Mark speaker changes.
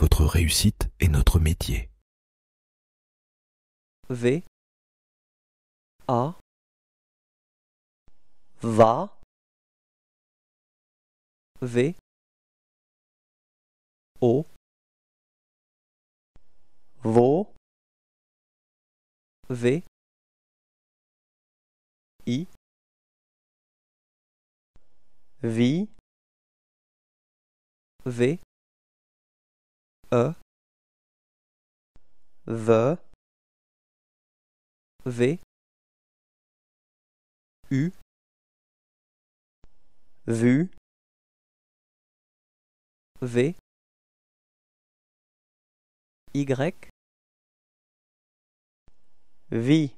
Speaker 1: Votre réussite est notre métier.
Speaker 2: V. A. Va. V. O. V. I. V E.
Speaker 3: Veut,
Speaker 2: V. U.
Speaker 3: Vu,
Speaker 2: V. Y.
Speaker 3: Vie,